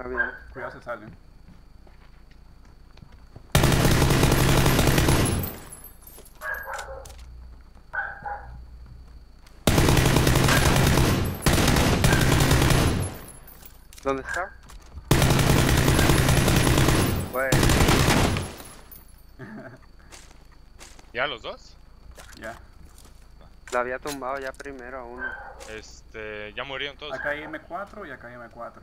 Está bien. Cuidado se salen. ¿Dónde está? Pues, ¿Ya los dos? Ya. la había tumbado ya primero a uno. Este, ya murieron todos. Acá hay M4 y acá hay M4.